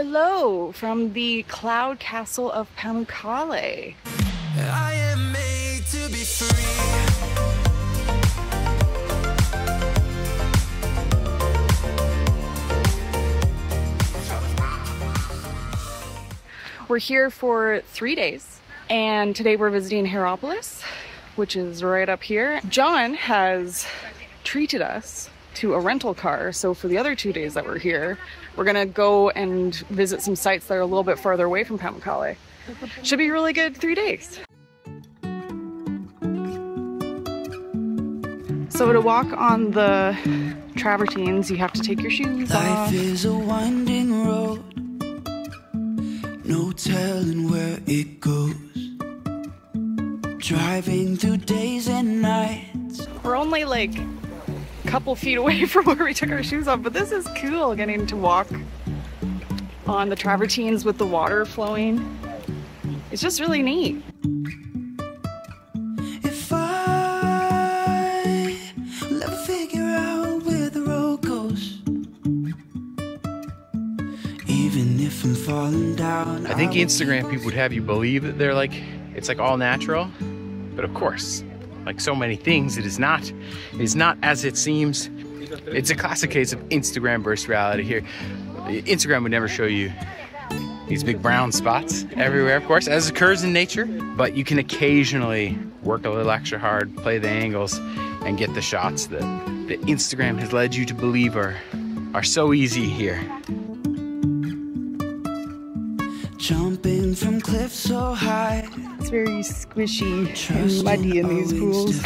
Hello from the cloud castle of Pamukkale. I am made to be free. We're here for three days and today we're visiting Hierapolis, which is right up here. John has treated us to a rental car. So for the other two days that we're here, we're gonna go and visit some sites that are a little bit farther away from Pamukkale. Should be really good three days. So to walk on the travertines, you have to take your shoes Life off. is a winding road, no telling where it goes. Driving through days and nights. We're only like couple feet away from where we took our shoes off, but this is cool getting to walk on the travertines with the water flowing. It's just really neat. If I never figure out where the road goes, even if I'm falling down, I think Instagram people would have you believe that they're like, it's like all natural, but of course, like so many things, it is not, it is not as it seems. It's a classic case of Instagram versus reality here. Instagram would never show you these big brown spots everywhere, of course, as occurs in nature, but you can occasionally work a little extra hard, play the angles, and get the shots that, that Instagram has led you to believe are, are so easy here. Jumping from cliffs so high it's very squishy and muddy in these pools.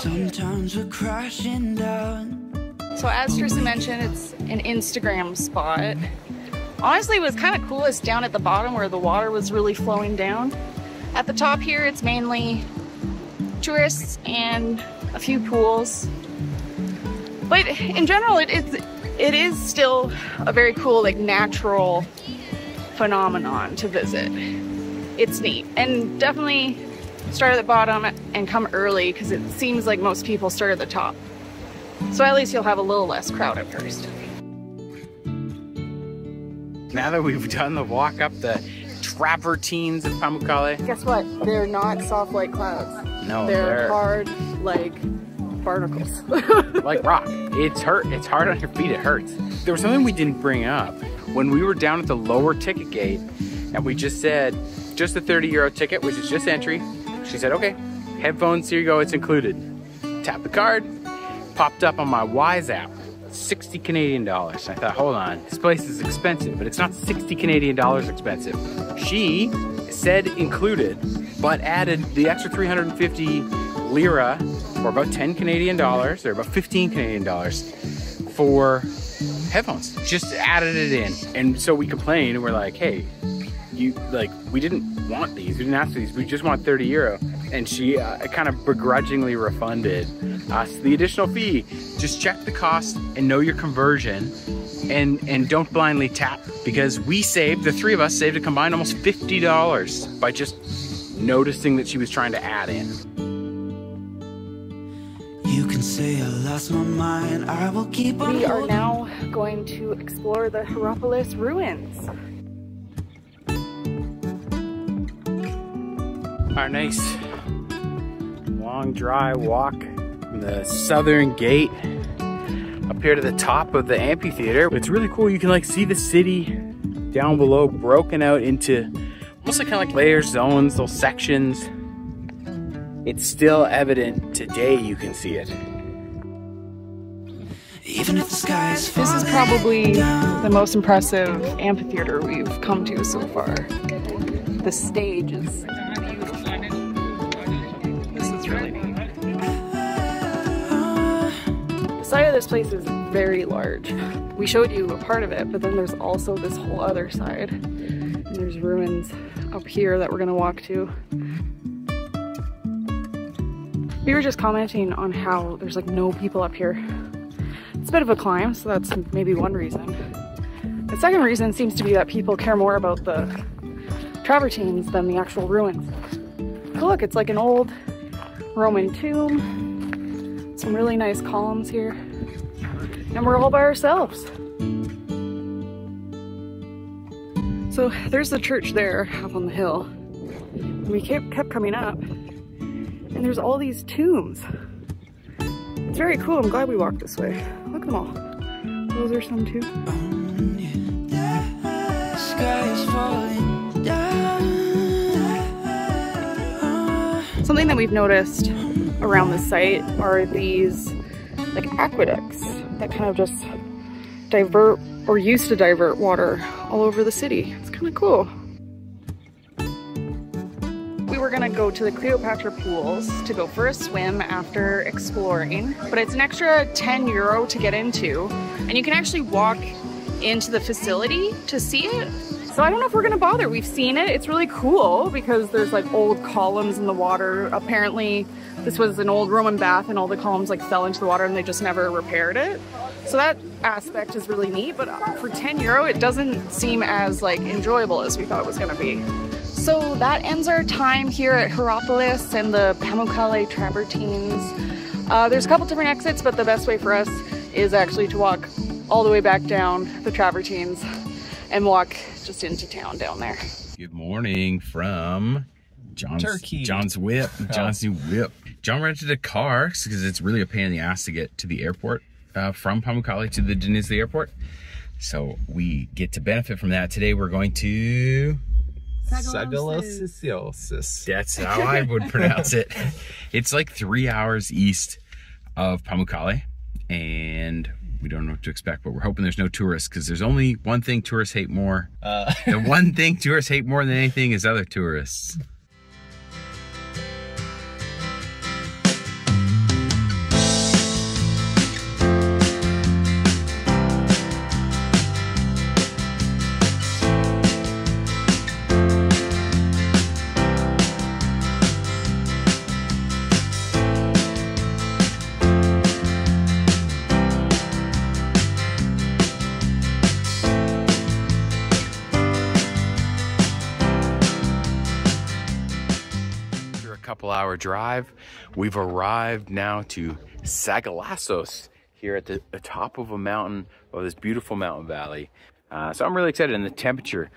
Sometimes we're crashing down. So as Tristan mentioned, it's an Instagram spot. Honestly, it was kind of coolest down at the bottom where the water was really flowing down. At the top here, it's mainly tourists and a few pools. But in general, it is, it is still a very cool, like natural phenomenon to visit. It's neat and definitely start at the bottom and come early because it seems like most people start at the top. So at least you'll have a little less crowd at first. Now that we've done the walk up the travertines of Pamukkale. Guess what? They're not soft white clouds. No, they're, they're... hard like barnacles. like rock. It's hurt. It's hard on your feet. It hurts. There was something we didn't bring up when we were down at the lower ticket gate and we just said, just a 30 euro ticket, which is just entry. She said, okay, headphones, here you go, it's included. Tap the card, popped up on my Wise app, 60 Canadian dollars. I thought, hold on, this place is expensive, but it's not 60 Canadian dollars expensive. She said included, but added the extra 350 lira, or about 10 Canadian dollars, or about 15 Canadian dollars, for headphones. Just added it in. And so we complained and we're like, hey, you like, we didn't want these. We didn't ask for these. We just want 30 euro. And she uh, kind of begrudgingly refunded us the additional fee. Just check the cost and know your conversion and and don't blindly tap because we saved, the three of us saved a combined almost $50 by just noticing that she was trying to add in. You can say I lost my mind. I will keep on. We are now going to explore the Hierapolis ruins. Our nice long dry walk from the southern gate up here to the top of the amphitheater. It's really cool. You can like see the city down below broken out into almost like kind of like layer zones, little sections it's still evident today you can see it. This is probably the most impressive amphitheater we've come to so far. The stage is This is really neat. The side of this place is very large. We showed you a part of it, but then there's also this whole other side. And there's ruins up here that we're gonna walk to. We were just commenting on how there's like no people up here. It's a bit of a climb, so that's maybe one reason. The second reason seems to be that people care more about the travertines than the actual ruins. But look, it's like an old Roman tomb. Some really nice columns here. And we're all by ourselves. So there's the church there up on the hill. And we kept, kept coming up and there's all these tombs. It's very cool. I'm glad we walked this way. Look them all. Those are some too. Something that we've noticed around the site are these like aqueducts that kind of just divert or used to divert water all over the city. It's kind of cool. We were gonna go to the Cleopatra pools to go for a swim after exploring, but it's an extra 10 euro to get into, and you can actually walk into the facility to see it. So I don't know if we're gonna bother. We've seen it. It's really cool because there's like old columns in the water. Apparently this was an old Roman bath and all the columns like fell into the water and they just never repaired it. So that aspect is really neat, but for 10 euro, it doesn't seem as like enjoyable as we thought it was gonna be. So that ends our time here at Hierapolis and the Pamukkale Travertines. Uh, there's a couple different exits, but the best way for us is actually to walk all the way back down the Travertines and walk just into town down there. Good morning from John's, Turkey. John's Whip. John's new whip. John rented a car because it's really a pain in the ass to get to the airport uh, from Pamukkale to the Denizli airport. So we get to benefit from that. Today we're going to Sagalosiciosis. That's how I would pronounce it. It's like three hours east of Pamukkale, and we don't know what to expect, but we're hoping there's no tourists because there's only one thing tourists hate more. Uh. the one thing tourists hate more than anything is other tourists. Hour drive. We've arrived now to Sagalassos here at the, the top of a mountain of this beautiful mountain valley. Uh, so I'm really excited and the temperature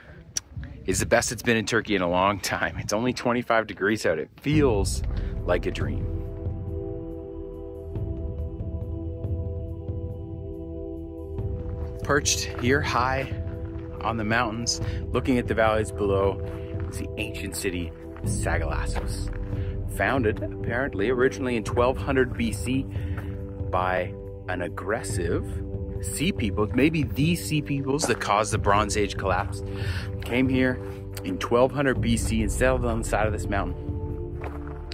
is the best it's been in Turkey in a long time. It's only 25 degrees out. It feels like a dream. Perched here high on the mountains, looking at the valleys below, is the ancient city Sagalassos founded apparently originally in 1200 BC by an aggressive sea people, maybe the sea peoples that caused the Bronze Age collapse, came here in 1200 BC and settled on the side of this mountain,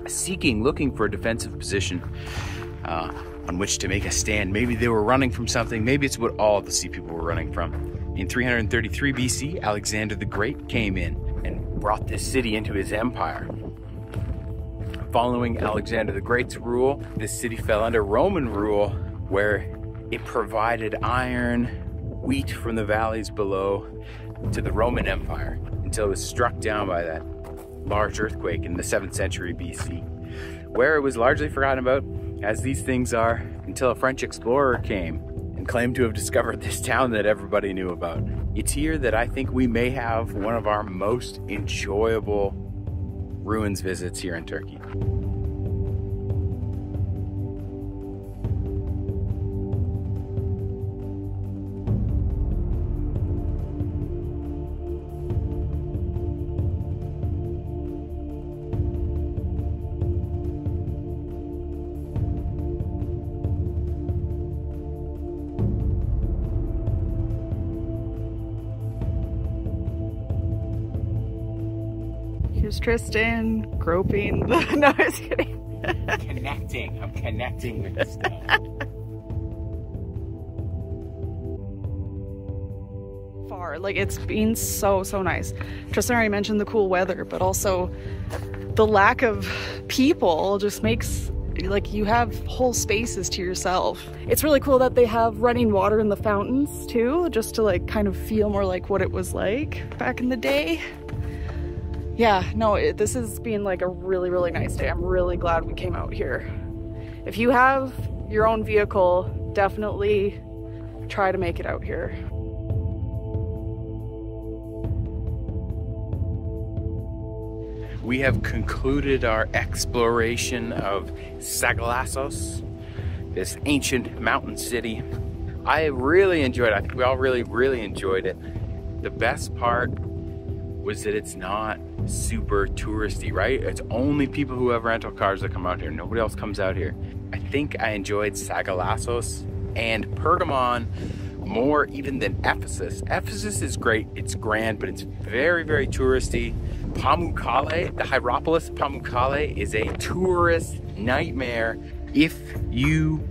seeking, looking for a defensive position uh, on which to make a stand. Maybe they were running from something, maybe it's what all the sea people were running from. In 333 BC, Alexander the Great came in and brought this city into his empire. Following Alexander the Great's rule, this city fell under Roman rule where it provided iron, wheat from the valleys below to the Roman Empire until it was struck down by that large earthquake in the 7th century BC, where it was largely forgotten about, as these things are, until a French explorer came and claimed to have discovered this town that everybody knew about. It's here that I think we may have one of our most enjoyable ruins visits here in Turkey. Here's Tristan groping. no, I was kidding. connecting. I'm connecting with this stuff. Far. Like it's been so, so nice. Tristan already mentioned the cool weather, but also the lack of people just makes like you have whole spaces to yourself. It's really cool that they have running water in the fountains too, just to like kind of feel more like what it was like back in the day yeah, no, it, this has been like a really, really nice day. I'm really glad we came out here. If you have your own vehicle, definitely try to make it out here. we have concluded our exploration of Sagalassos, this ancient mountain city. I really enjoyed it. I think we all really, really enjoyed it. The best part was that it's not super touristy, right? It's only people who have rental cars that come out here. Nobody else comes out here. I think I enjoyed Sagalassos and Pergamon more even than Ephesus. Ephesus is great, it's grand, but it's very, very touristy. Pamukkale, the Hierapolis Pamukkale is a tourist nightmare. If you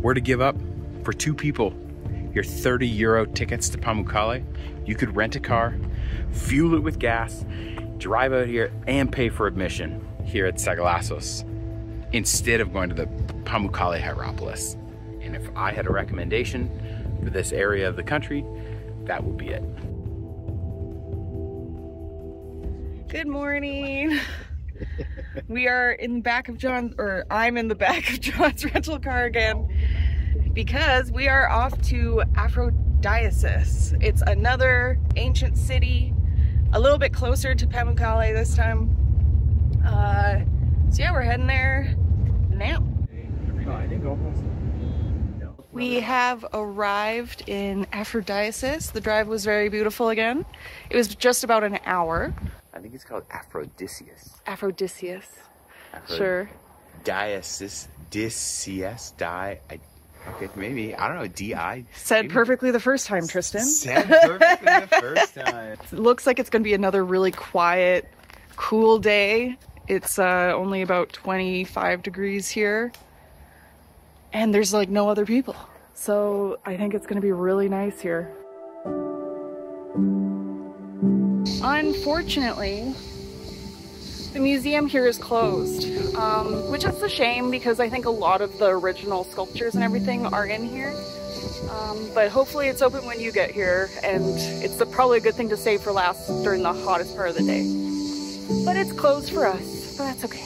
were to give up for two people your 30 euro tickets to Pamukkale, you could rent a car, fuel it with gas, drive out here and pay for admission here at Sagalassos instead of going to the Pamukkale Hierapolis. And if I had a recommendation for this area of the country, that would be it. Good morning. we are in the back of John, or I'm in the back of John's rental car again because we are off to Aphrodisias. It's another ancient city, a little bit closer to Pamukkale this time. Uh, so yeah, we're heading there now. We have arrived in Aphrodisias. The drive was very beautiful again. It was just about an hour. I think it's called Aphrodisias. Aphrodisias. Aphrodisias. Sure. Diasis, Disias, di. I, okay, maybe I don't know. Di. Said maybe. perfectly the first time, Tristan. Said perfectly the first time. It looks like it's going to be another really quiet, cool day. It's uh, only about 25 degrees here, and there's like no other people. So I think it's going to be really nice here. Unfortunately, the museum here is closed, um, which is a shame because I think a lot of the original sculptures and everything are in here. Um, but hopefully it's open when you get here and it's probably a good thing to save for last during the hottest part of the day. But it's closed for us, but that's okay.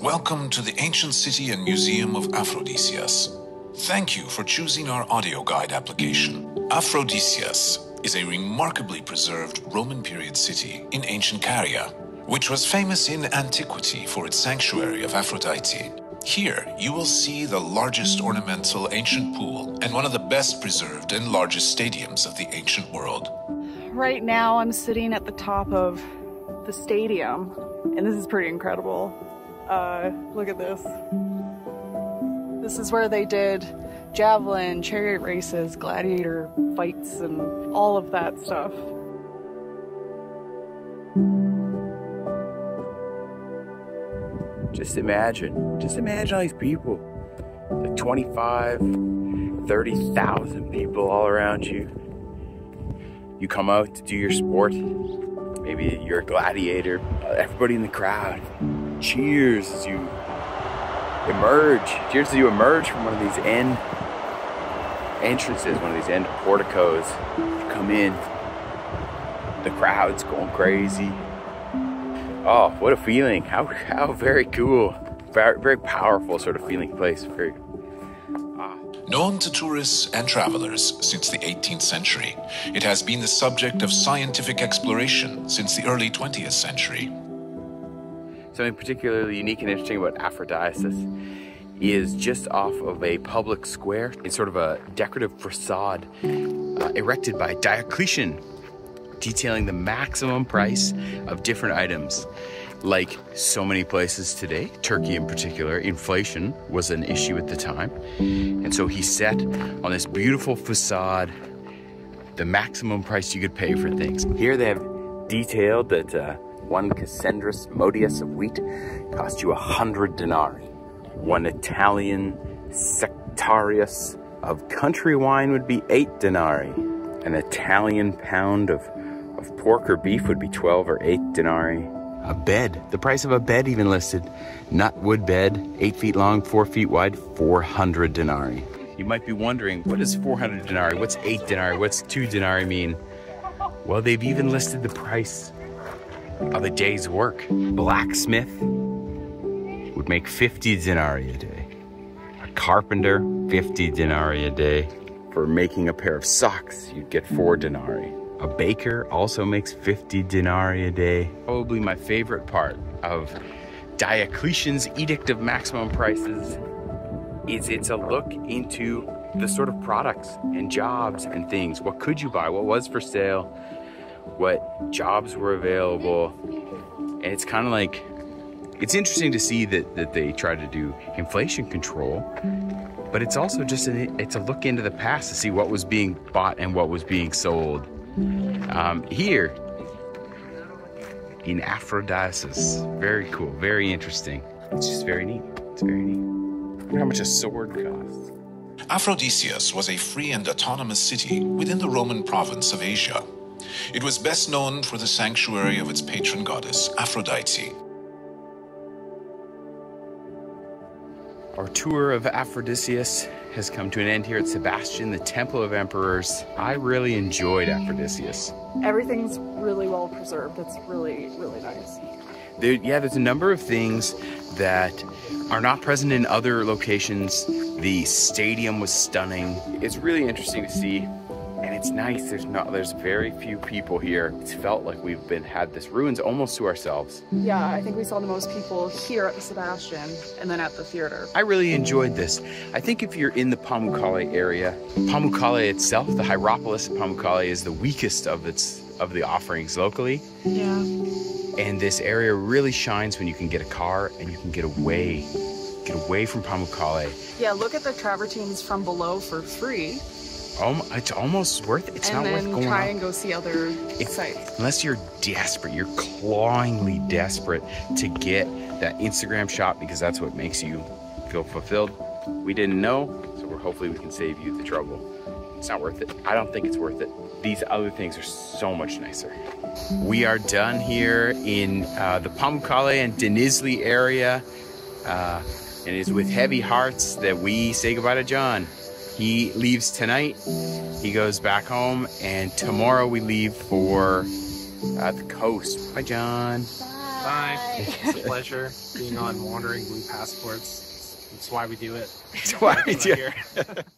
Welcome to the ancient city and museum of Aphrodisias. Thank you for choosing our audio guide application. Aphrodisias is a remarkably preserved Roman period city in ancient Caria, which was famous in antiquity for its sanctuary of Aphrodite. Here, you will see the largest ornamental ancient pool and one of the best preserved and largest stadiums of the ancient world. Right now, I'm sitting at the top of the stadium, and this is pretty incredible. Uh, look at this. This is where they did javelin, chariot races, gladiator fights, and all of that stuff. Just imagine, just imagine all these people. Like 25, 30,000 people all around you. You come out to do your sport. Maybe you're a gladiator. Everybody in the crowd cheers as you emerge. Cheers as you emerge from one of these end entrances, one of these end porticos. You come in, the crowd's going crazy. Oh, what a feeling. How, how very cool. Very, very powerful sort of feeling place. Very, ah. Known to tourists and travelers since the 18th century, it has been the subject of scientific exploration since the early 20th century. Something particularly unique and interesting about Aphrodisias is just off of a public square. It's sort of a decorative facade uh, erected by Diocletian, detailing the maximum price of different items. Like so many places today, Turkey in particular, inflation was an issue at the time. And so he set on this beautiful facade the maximum price you could pay for things. Here they have detailed that uh, one castrensis modius of wheat cost you a hundred denarii. One Italian sextarius of country wine would be 8 denarii. An Italian pound of, of pork or beef would be 12 or 8 denarii. A bed, the price of a bed even listed. Nut wood bed, 8 feet long, 4 feet wide, 400 denarii. You might be wondering, what is 400 denarii? What's 8 denarii? What's 2 denarii mean? Well, they've even listed the price of a day's work. Blacksmith, would make 50 denarii a day. A carpenter, 50 denarii a day. For making a pair of socks, you'd get four denarii. A baker also makes 50 denarii a day. Probably my favorite part of Diocletian's Edict of Maximum Prices is it's a look into the sort of products and jobs and things. What could you buy? What was for sale? What jobs were available? And it's kind of like, it's interesting to see that, that they try to do inflation control, but it's also just, a, it's a look into the past to see what was being bought and what was being sold. Um, here in Aphrodisias, very cool, very interesting. It's just very neat. It's very neat. How much a sword costs. Aphrodisias was a free and autonomous city within the Roman province of Asia. It was best known for the sanctuary of its patron goddess, Aphrodite. Our tour of Aphrodisias has come to an end here at Sebasteion, the Temple of Emperors. I really enjoyed Aphrodisias. Everything's really well preserved. It's really, really nice. There, yeah, there's a number of things that are not present in other locations. The stadium was stunning. It's really interesting to see it's nice. There's not there's very few people here. It's felt like we've been had this ruins almost to ourselves. Yeah, I think we saw the most people here at the Sebasteion and then at the theater. I really enjoyed this. I think if you're in the Pamukkale area, Pamukkale itself, the Hierapolis of Pamukkale is the weakest of its of the offerings locally. Yeah. And this area really shines when you can get a car and you can get away get away from Pamukkale. Yeah, look at the travertines from below for free it's almost worth it. It's and not worth going try and go see other if, sites. Unless you're desperate, you're clawingly desperate to get that Instagram shot because that's what makes you feel fulfilled. We didn't know, so we're hopefully we can save you the trouble. It's not worth it. I don't think it's worth it. These other things are so much nicer. We are done here in uh, the Pamukkale and Denizli area. Uh, and it is with heavy hearts that we say goodbye to John. He leaves tonight. He goes back home, and tomorrow we leave for uh, the coast. Bye, John. Bye. Bye. It's a pleasure being on Wandering Blue Passports. That's why we do it. That's why we do it.